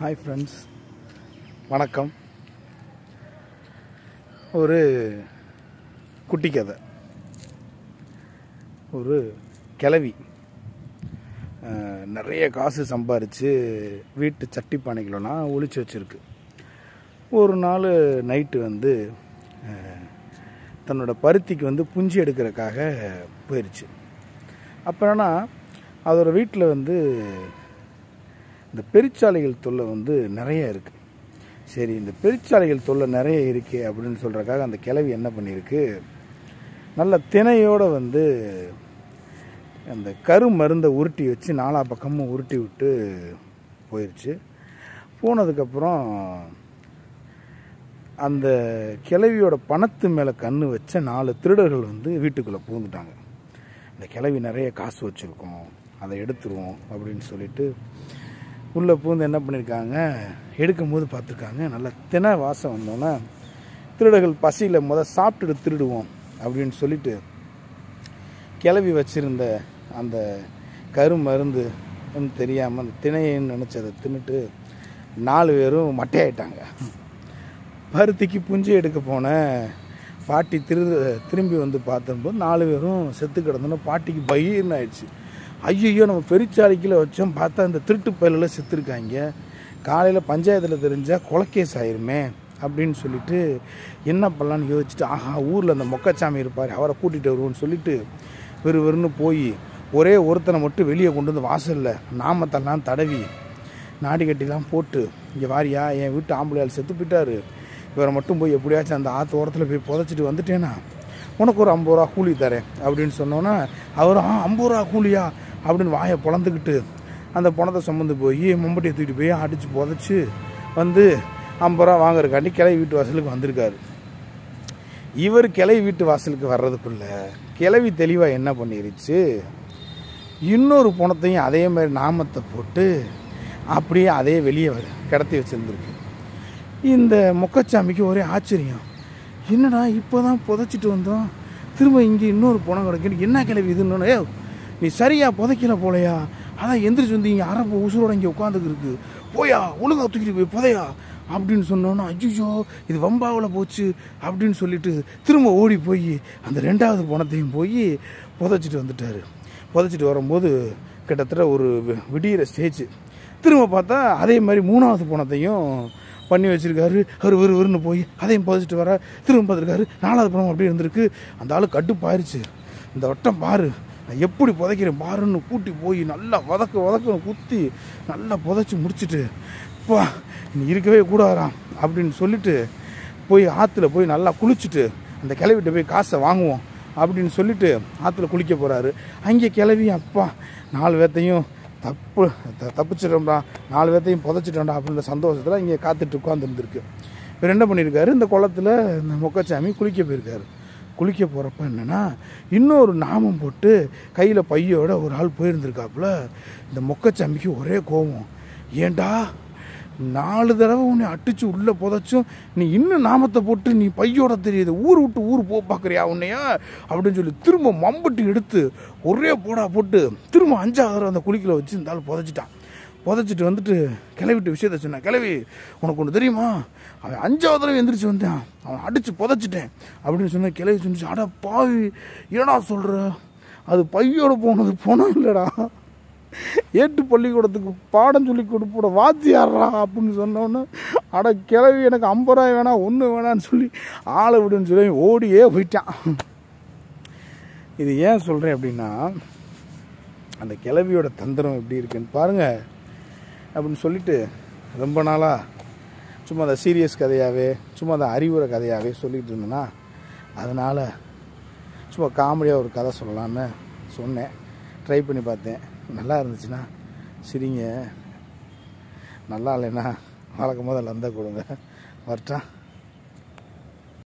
Hi friends வணக்கம். ஒரு குட்டி கதை. ஒரு கிளவி நிறைய காசு சம்பாரித்து வீட்டு சட்டி பானைகளெல்லாம் ஒழிச்சு வச்சுருக்கு. ஒரு நாள் நைட்டு வந்து தன்னோட பருத்திக்கு வந்து புஞ்சி எடுக்கிறதுக்காக போயிடுச்சு அப்போ அதோடய வீட்டில் வந்து இந்த பெருச்சாலைகள் தொல்லை வந்து நிறைய இருக்குது சரி இந்த பெருச்சாலைகள் தொல்லை நிறைய இருக்கே அப்படின்னு சொல்கிறக்காக அந்த கிளவி என்ன பண்ணியிருக்கு? நல்ல திணையோடு வந்து அந்த கரு மருந்தை உருட்டி வச்சு நாலா பக்கமும் உருட்டி விட்டு போயிடுச்சு போனதுக்கப்புறம் அந்த கிளவியோட பணத்து மேலே கண்ணு வச்ச நாலு திருடர்கள் வந்து வீட்டுக்குள்ளே பூந்துட்டாங்க இந்த கிளவி நிறைய காசு வச்சுருக்கோம் அதை எடுத்துருவோம் அப்படின்னு சொல்லிட்டு உள்ளே பூந்து என்ன பண்ணியிருக்காங்க எடுக்கும் போது பார்த்துருக்காங்க. நல்லா தின வாசம் வந்தோன்னே திருடர்கள் பசியில் முத சாப்பிட்டுட்டு திருடுவோம் அப்படின்னு சொல்லிட்டு கிளவி வச்சுருந்த அந்த கருமருந்து தெரியாமல் அந்த திணையன்னு நினச்சதை தின்னுட்டு நாலு பேரும் மட்டையாயிட்டாங்க. பருத்திக்கு புஞ்சி எடுக்க போன பாட்டி திரு திரும்பி வந்து பார்த்தம்போது நாலு பேரும் செத்து கிடந்தோன்னே பாட்டிக்கு பயிர்னு ஆயிடுச்சு. ஐயோ நம்ம பெருச்சாலைக்கில் வச்சோம் பார்த்தா இந்த திருட்டு பயிலில் செத்துருக்காங்க. காலையில் பஞ்சாயத்தில் தெரிஞ்சால் கொலக்கேஸ் ஆயிருமே அப்படின்னு சொல்லிட்டு என்ன பண்ணலான்னு யோசிச்சுட்டு ஆஹா ஊரில் அந்த மொக்கச்சாமி இருப்பார் அவரை கூட்டிகிட்டு வருவோம்னு சொல்லிட்டு வெறு வெறுன்னு போய் ஒரே ஒருத்தனை மட்டும் வெளியே கொண்டு வந்து வாசலில் நாமத்தெல்லாம் தடவி நாடிக்கட்டிலாம் போட்டு இங்கே வாரியா என் வீட்டு ஆம்புலையால் செத்து போயிட்டாரு. இவரை மட்டும் போய் எப்படியாச்சும் அந்த ஆற்று ஓரத்தில் போய் புதைச்சிட்டு வந்துட்டேனா? உனக்கு ஒரு ஐம்பது ரூபா கூலி தரேன் அப்படின்னு சொன்னோன்னே அவர் ஆ ஐம்பது ரூபா கூலியா? அப்படின்னு வாயை பொழந்துக்கிட்டு அந்த பணத்தை சுமந்து போய் மம்பட்டியை தூக்கிட்டு போய் அடித்து புதைச்சி வந்து ஐம்பது ரூபா வாங்குறக்காண்டி கிளை வீட்டு வாசலுக்கு வந்திருக்காரு. இவர் கிளை வீட்டு வாசலுக்கு வர்றதுக்குள்ள கிளவி தெளிவாக என்ன பண்ணிருச்சு? இன்னொரு பணத்தையும் அதே மாதிரி நாமத்தை போட்டு அப்படியே அதே வெளியே வர கிடத்தி வச்சுருந்துருக்கு. இந்த முக்கச்சாமிக்கு ஒரே ஆச்சரியம். என்னடா இப்போ தான் புதைச்சிட்டு வந்தோம். திரும்ப இங்கே இன்னொரு பணம் கிடைக்கணும் என்ன கிளவி இதுன்னு ஏ நீ சரியா புதைக்கல போலையா? அதான் எந்திரிச்சு வந்து இங்கே அரப்பு உசுரோட இங்கே உட்காந்துக்கிருக்கு போயா ஒழுங்காக தூக்கிட்டு போய் புதையா? அப்படின்னு சொன்னோன்னா அஜிஜோ இது வம்பாவில் போச்சு அப்படின்னு சொல்லிட்டு திரும்ப ஓடி போய் அந்த ரெண்டாவது பணத்தையும் போய் புதைச்சிட்டு வந்துட்டாரு. புதைச்சிட்டு வரும்போது கிட்டத்தட்ட ஒரு விடியிற ஸ்டேஜ் திரும்ப பார்த்தா அதே மாதிரி மூணாவது பணத்தையும் பண்ணி வச்சிருக்காரு. அவர் ஒரு ஒருன்னு போய் அதையும் புதைச்சிட்டு வர திரும்ப பார்த்துருக்காரு. நாலாவது பணம் அப்படியே இருந்திருக்கு. அந்த ஆள் கட்டுப்பாயிருச்சு இந்த வட்டம் பாரு. நான் எப்படி புதைக்கிறேன்? பாருன்னு கூட்டி போய் நல்லா வதக்க வதக்கணும் குத்தி நல்லா புதைச்சி முடிச்சிட்டு இப்போ நீ இருக்கவே கூடாதாம் அப்படின்னு சொல்லிட்டு போய் ஆற்றுல போய் நல்லா குளிச்சுட்டு அந்த கிளவிட்ட போய் காசை வாங்குவோம் அப்படின்னு சொல்லிட்டு ஆற்றுல குளிக்க போகிறாரு அங்கே கிளவி அப்பா நாலு பேர்த்தையும் தப்பு த- தப்பிச்சிட்டோம்டா நாலு பேர்த்தையும் புதைச்சிட்டோம்டா அப்படின்ற சந்தோஷத்தில் இங்கே காத்துட்டு உட்காந்துருந்துருக்கு இவர் என்ன பண்ணியிருக்காரு? இந்த குளத்துல இந்த மொக்கச்சாமி குளிக்க போயிருக்காரு. குளிக்க போகிறப்ப என்னென்னா இன்னொரு நாமம் போட்டு கையில் பையோட ஒரு ஆள் போயிருந்திருக்காப்புல இந்த மொக்கச்சாமிக்கு ஒரே கோபம் ஏண்டா நாலு தடவை உன்னை அடிச்சு உள்ளே புதைச்சும் நீ இன்னும் நாமத்தை போட்டு நீ பையோட தெரியுது ஊர் விட்டு ஊர் போ பார்க்குறியா உன்னையா? அப்படின்னு சொல்லி திரும்ப மம்பட்டு எடுத்து ஒரே போடா போட்டு திரும்ப அஞ்சாவது தடவை அந்த குளிக்கல வச்சு இருந்தாலும் புதைச்சிட்டான். புதைச்சிட்டு வந்துட்டு கிளவிட்டு விஷயத்த சொன்னேன். கிளவி உனக்கு ஒன்று தெரியுமா? அவன் அஞ்சாவது தடவை எந்திரிச்சு வந்தான். அவன் அடித்து புதைச்சிட்டேன். அப்படின்னு சொன்ன கிளவி சொன்னிச்சு அட பாவி ஏடா சொல்கிற அது பையோட போனது போனோம் இல்லைடா. ஏட்டு பள்ளிக்கூடத்துக்கு பாடம் சொல்லி கொடுப்போட வாத்தியாரா அப்படின்னு சொன்னோன்னே அட கிளவி எனக்கு ஐம்பது ரூபாய் வேணாம் ஒன்று வேணான்னு சொல்லி ஆளை விடுன்னு சொல்லி ஓடியே போயிட்டான். இது ஏன் சொல்கிறேன் அப்படின்னா அந்த கிளவியோட தந்திரம் எப்படி இருக்குன்னு பாருங்கள் அப்படின்னு சொல்லிட்டு ரொம்ப நாளாக சும்மா அதை சீரியஸ் கதையாகவே சும்மா அந்த அறிவுரை கதையாகவே சொல்லிகிட்டு இருந்தேன்னா அதனால் சும்மா காமெடியாக ஒரு கதை சொல்லலான்னு சொன்னேன். ட்ரை பண்ணி பார்த்தேன். நல்லா இருந்துச்சுன்னா சரிங்க. நல்லா இல்லைன்னா வழக்கம் போது லந்தா கொடுங்க. வரட்டா